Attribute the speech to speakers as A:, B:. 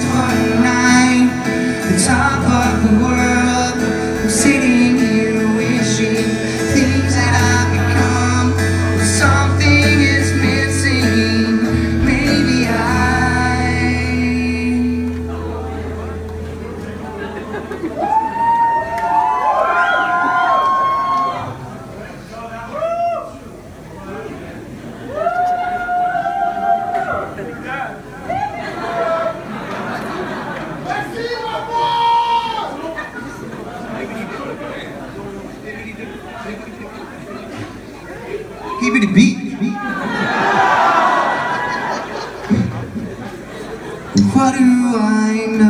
A: starry night, the top of the world. Give me the beat. What do I know?